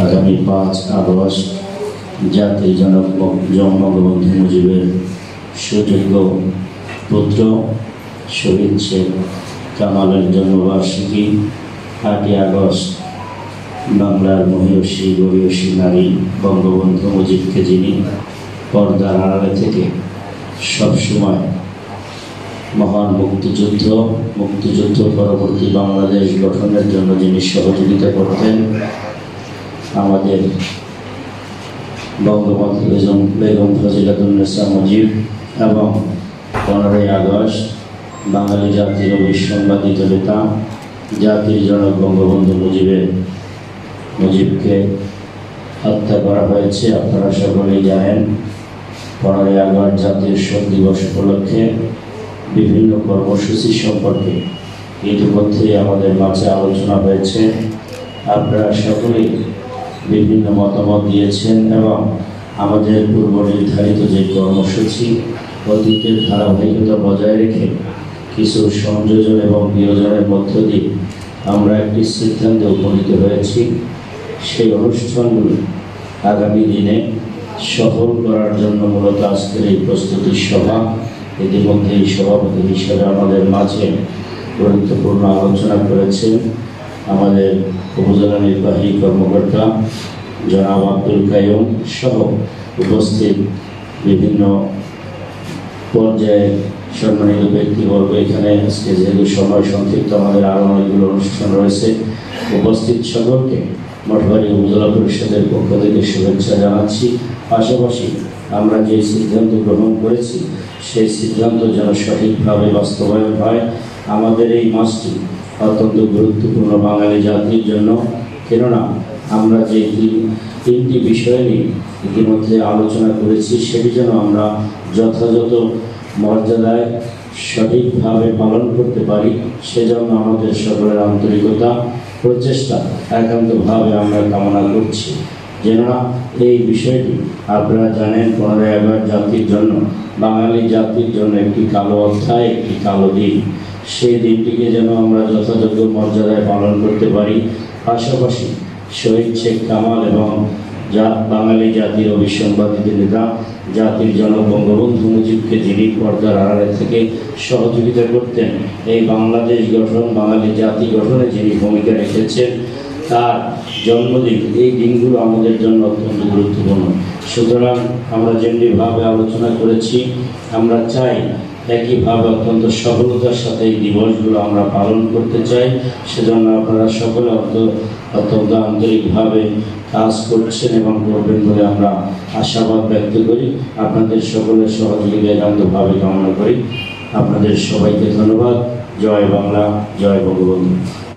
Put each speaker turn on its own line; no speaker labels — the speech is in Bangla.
আগামী পাঁচ আগস্ট জাতির জনক বঙ্গবন্ধু মুজিবের সুযোগ্য পুত্র শহীদ শেখ কামালের জন্মবার্ষিকী আটই আগস্ট বাংলার মহিষী গরিয়সী নারী বঙ্গবন্ধু মুজিবকে যিনি পর্দার আড়ালে থেকে সবসময় মহান মুক্তিযুদ্ধ মুক্তিযুদ্ধ পরবর্তী বাংলাদেশ গঠনের জন্য যিনি সহযোগিতা করতেন আমাদের বঙ্গবন্ধু বেগম বেগম ফজিলাতুন্নেসা মুজিব এবং পনেরোই আগস্ট বাঙালি জাতির অবিসংবাদিত নেতা, জাতির জনক বঙ্গবন্ধু মুজিবের মুজিবকে হত্যা করা হয়েছে। আপনারা সকলেই জানেন, পনেরোই আগস্ট জাতীয় শোক দিবস উপলক্ষে বিভিন্ন কর্মসূচি সম্পর্কে ইতিমধ্যে আমাদের মাঝে আলোচনা হয়েছে। আপনারা সকলেই বিভিন্ন মতামত দিয়েছেন এবং আমাদের পূর্ব নির্ধারিত যে কর্মসূচি অতীতের ধারাবাহিকতা বজায় রেখে কিছু সংযোজন এবং বিয়োজনের মধ্য দিয়ে আমরা একটি সিদ্ধান্তে উপনীত হয়েছি। সেই অনুষ্ঠানগুলো আগামী দিনে সফল করার জন্য মূলত আজকের এই প্রস্তুতি সভা। ইতিমধ্যে এই সভাপতি হিসেবে আমাদের মাঝে গুরুত্বপূর্ণ আলোচনা করেছেন। আমাদের উপজেলা নির্বাহী কর্মকর্তা জনাব আব্দুল কায়ুম সহ উপস্থিত বিভিন্ন পর্যায়ে সম্মানিত ব্যক্তিবর্গ এখানে আজকে যেহেতু সময় সংক্ষিপ্ত, আমাদের আরও অনেকগুলো অনুষ্ঠান রয়েছে। উপস্থিত সকলকে মঠবাড়ি উপজেলা পরিষদের পক্ষ থেকে শুভেচ্ছা জানাচ্ছি। পাশাপাশি আমরা যে সিদ্ধান্ত গ্রহণ করেছি, সেই সিদ্ধান্ত যেন সঠিকভাবে বাস্তবায়ন হয় আমাদের এই মাসটি অত্যন্ত গুরুত্বপূর্ণ বাঙালি জাতির জন্য। কেননা, আমরা যে তিন- তিনটি বিষয় নিয়ে ইতিমধ্যে আলোচনা করেছি, সেটি যেন আমরা যথাযথ মর্যাদায় সঠিকভাবে পালন করতে পারি সেজন্য আমাদের সকলের আন্তরিকতা, প্রচেষ্টা, একান্তভাবে আমরা কামনা করছি। যেন এই বিষয়টি আপনারা জানেন পনেরোই আগস্ট জাতির জন্য, বাঙালি জাতির জন্য একটি কালো অধ্যায়, একটি কালো দিন। সেই দিনটিকে যেন আমরা যথাযোগ্য মর্যাদায় পালন করতে পারি। পাশাপাশি শহীদ শেখ কামাল এবং যা বাঙালি জাতির অবিসংবাদিত নেতা, জাতির জনক বঙ্গবন্ধু মুজিবকে যিনি পর্দার আড়ালে থেকে সহযোগিতা করতেন। এই বাংলাদেশ গঠন, বাঙালি জাতি গঠনে যিনি ভূমিকা রেখেছেন, তার জন্মদিন, এই দিনগুলো আমাদের জন্য অত্যন্ত গুরুত্বপূর্ণ। সুতরাং আমরা যেমনিভাবে আলোচনা করেছি, আমরা চাই একইভাবে অত্যন্ত সফলতার সাথে এই দিবসগুলো আমরা পালন করতে চাই। সেজন্য আপনারা সকলে অত অত্যন্ত আন্তরিকভাবে কাজ করছেন এবং করবেন বলে আমরা আশাবাদ ব্যক্ত করি। আপনাদের সকলের সহযোগিতা একান্তভাবে কামনা করি। আপনাদের সবাইকে ধন্যবাদ। জয় বাংলা, জয় বঙ্গবন্ধু।